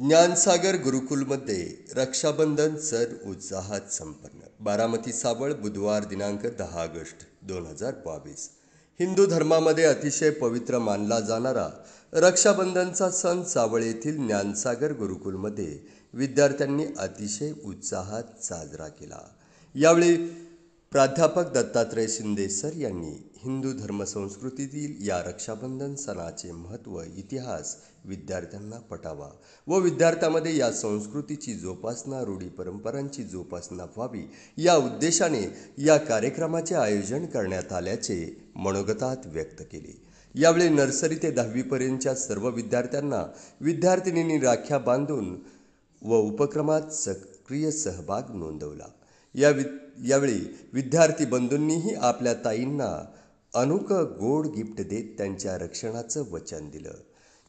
ज्ञानसागर गुरुकुलमध्ये रक्षाबंधन सण उत्साहात संपन्न. बारामती सावळ बुधवार दिनांक दहा ऑगस्ट दोन हजार बावीस. हिंदू धर्मामध्ये अतिशय पवित्र मानला जाणारा रक्षाबंधनचा सण सावळ येथील ज्ञानसागर गुरुकुलमध्ये विद्यार्थ्यांनी अतिशय उत्साहात साजरा केला. यावेळी प्राध्यापक दत्तात्रय शिंदे सर यांनी हिंदू धर्मसंस्कृतीतील या रक्षाबंधन सणाचे महत्त्व इतिहास विद्यार्थ्यांना पटावा व विद्यार्थ्यामध्ये या संस्कृतीची जोपासना रूढी परंपरांची जोपासना व्हावी या उद्देशाने या कार्यक्रमाचे आयोजन करण्यात आल्याचे मनोगतात व्यक्त केले. यावेळी नर्सरी ते दहावीपर्यंतच्या सर्व विद्यार्थ्यांना विद्यार्थिनींनी राख्या बांधून व उपक्रमात सक्रिय सहभाग नोंदवला. या वि यावेळी विद्यार्थी बंधूंनीही आपल्या ताईंना अनोखं गोड गिफ्ट देत त्यांच्या रक्षणाचं वचन दिलं.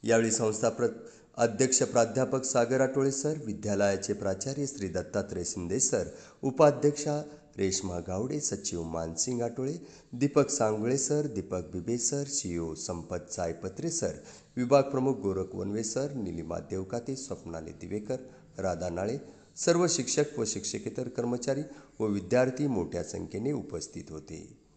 यावेळी संस्था प्र अध्यक्ष प्राध्यापक सागर आटोळे सर विद्यालयाचे प्राचार्य श्री दत्तात्रय शिंदे सर उपाध्यक्षा रेश्मा गावडे सचिव Mansing Atole Deepak Sangle sir Deepak Bibe sir CO Sampat Saypatre sir विभाग प्रमुख गोरख वनवे सर निलिमा देवकाते स्वप्नाली दिवेकर राधा नाळे सर्व शिक्षक व शिक्षकेतर कर्मचारी व विद्यार्थी मोठ्या संख्येने उपस्थित होते.